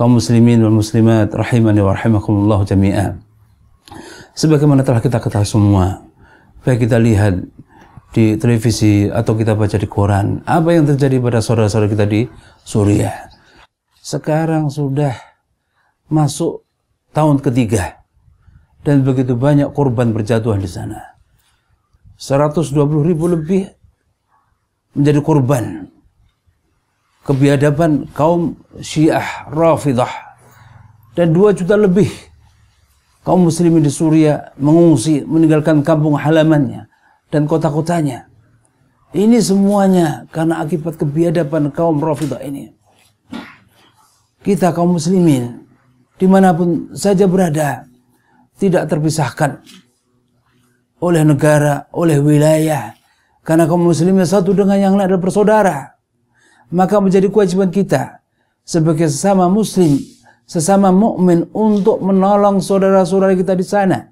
kaum muslimin wal muslimat rahimani wa rahimakumullah jami'an. Sebagaimana telah kita ketahui semua, baik kita lihat di televisi atau kita baca di koran, apa yang terjadi pada saudara-saudara kita di Suriah. Sekarang sudah masuk tahun ketiga dan begitu banyak korban berjatuhan di sana. 120 ribu lebih menjadi korban kebiadaban kaum Syiah Rafidah dan 2 juta lebih kaum muslimin di Suriah mengungsi meninggalkan kampung halamannya dan kota-kotanya. Ini semuanya karena akibat kebiadaban kaum Rafidah ini. Kita kaum muslimin di mana pun saja berada tidak terpisahkan oleh negara, oleh wilayah. Karena kaum muslimin satu dengan yang lain adalah bersaudara maka menjadi kewajiban kita sebagai sesama muslim, sesama mukmin untuk menolong saudara-saudara kita di sana.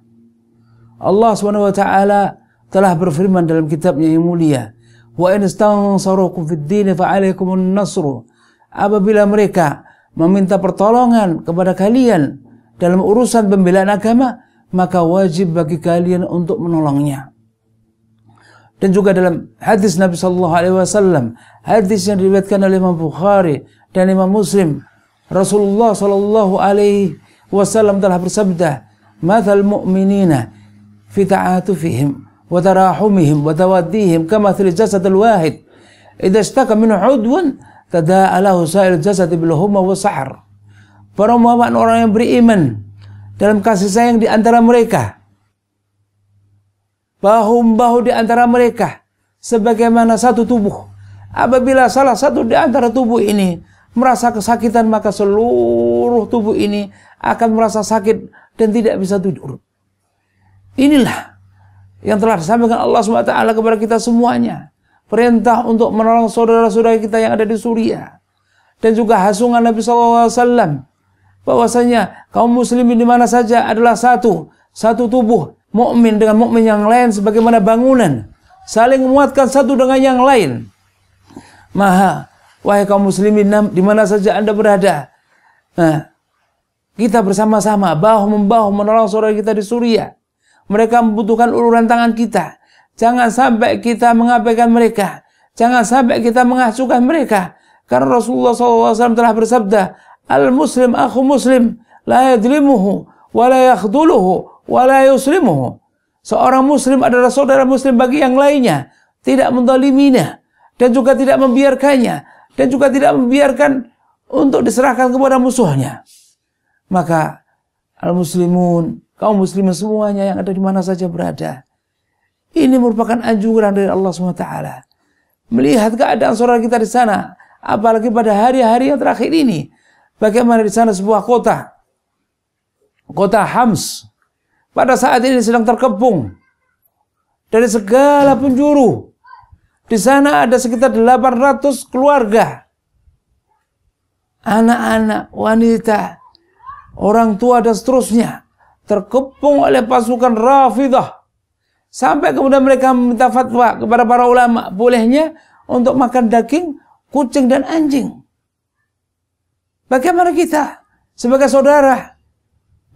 Allah Subhanahu wa taala telah berfirman dalam kitabnya yang mulia, "Wa in istansarukum fid din fa alaikumun nasru." Apabila mereka meminta pertolongan kepada kalian dalam urusan pembelaan agama, maka wajib bagi kalian untuk menolongnya dan juga dalam hadis Nabi Shallallahu Alaihi Wasallam hadis yang diriwayatkan oleh Imam Bukhari dan Imam Muslim Rasulullah Shallallahu Alaihi Wasallam telah bersabda mathal mu'minina fi ta'atufihim wa tarahumihim wa tawaddihim kama fil jasad al-wahid idza ishtaka min udwan tada'a lahu sa'il jasad bil wa sahar para orang yang beriman dalam kasih sayang di antara mereka bahu-bahu di antara mereka sebagaimana satu tubuh. Apabila salah satu di antara tubuh ini merasa kesakitan maka seluruh tubuh ini akan merasa sakit dan tidak bisa tidur. Inilah yang telah disampaikan Allah SWT kepada kita semuanya. Perintah untuk menolong saudara-saudara kita yang ada di Suriah. Dan juga hasungan Nabi SAW. Bahwasanya kaum muslimin di mana saja adalah satu. Satu tubuh mukmin dengan mukmin yang lain sebagaimana bangunan saling menguatkan satu dengan yang lain. Maha, wahai kaum muslimin di mana saja Anda berada. Nah, kita bersama-sama bahu membahu menolong saudara kita di Suriah. Mereka membutuhkan uluran tangan kita. Jangan sampai kita mengabaikan mereka. Jangan sampai kita mengasuhkan mereka. Karena Rasulullah SAW telah bersabda, Al-Muslim akhu Muslim, la yadlimuhu, wa la yakhduluhu, wala yuslimuhu. Seorang muslim adalah saudara muslim bagi yang lainnya, tidak mendaliminya dan juga tidak membiarkannya dan juga tidak membiarkan untuk diserahkan kepada musuhnya. Maka al-muslimun, kaum muslimin semuanya yang ada di mana saja berada. Ini merupakan anjuran dari Allah SWT. Melihat keadaan saudara kita di sana, apalagi pada hari-hari yang terakhir ini. Bagaimana di sana sebuah kota, kota Hams, pada saat ini sedang terkepung dari segala penjuru. Di sana ada sekitar 800 keluarga. Anak-anak, wanita, orang tua dan seterusnya terkepung oleh pasukan Rafidah. Sampai kemudian mereka meminta fatwa kepada para ulama bolehnya untuk makan daging kucing dan anjing. Bagaimana kita sebagai saudara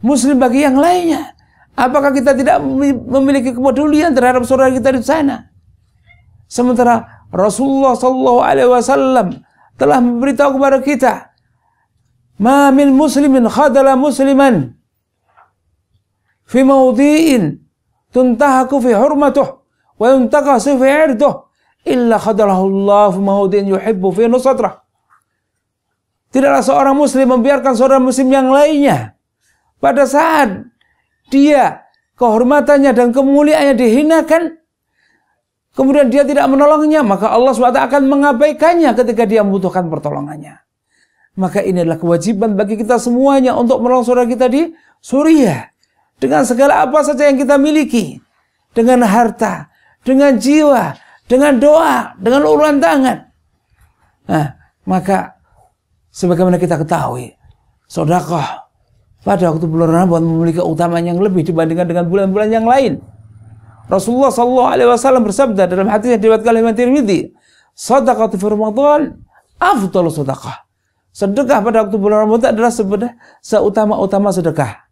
muslim bagi yang lainnya Apakah kita tidak memiliki kepedulian terhadap saudara kita di sana? Sementara Rasulullah Shallallahu Alaihi Wasallam telah memberitahu kepada kita, "Ma min muslimin khadala musliman fi mawdi'in tuntahaku fi hurmatuh wa yuntaqasu fi irduh illa khadalahu Allah fi mawdi'in yuhibbu fi nusatrah." Tidaklah seorang muslim membiarkan saudara muslim yang lainnya pada saat dia kehormatannya dan kemuliaannya dihinakan, kemudian dia tidak menolongnya, maka Allah SWT akan mengabaikannya ketika dia membutuhkan pertolongannya. Maka ini adalah kewajiban bagi kita semuanya untuk menolong saudara kita di Suriah. Dengan segala apa saja yang kita miliki. Dengan harta, dengan jiwa, dengan doa, dengan uluran tangan. Nah, maka sebagaimana kita ketahui, sodakoh pada waktu bulan Ramadan memiliki keutamaan yang lebih dibandingkan dengan bulan-bulan yang lain. Rasulullah Shallallahu Alaihi Wasallam bersabda dalam hadis yang diriwayatkan oleh Imam Tirmidzi, "Sadaqatu fi Ramadan afdalu sadaqah." Sedekah pada waktu bulan Ramadan adalah sebenarnya seutama-utama sedekah.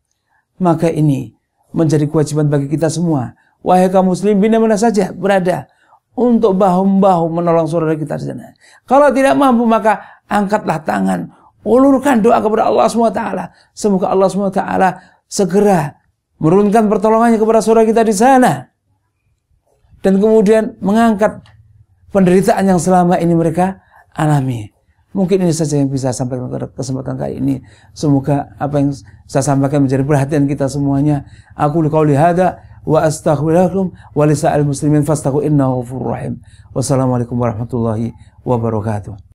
Maka ini menjadi kewajiban bagi kita semua. Wahai kaum muslim di mana saja berada untuk bahu-bahu menolong saudara kita di sana. Kalau tidak mampu maka angkatlah tangan, ulurkan doa kepada Allah SWT. Semoga Allah SWT segera menurunkan pertolongannya kepada saudara kita di sana. Dan kemudian mengangkat penderitaan yang selama ini mereka alami. Mungkin ini saja yang bisa sampaikan pada kesempatan kali ini. Semoga apa yang saya sampaikan menjadi perhatian kita semuanya. Aku liqauli hada wa astaghfirullakum wa lisa'il muslimin fastaghfiru innahu rahim. Wassalamualaikum warahmatullahi wabarakatuh.